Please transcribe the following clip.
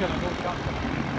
gonna go up.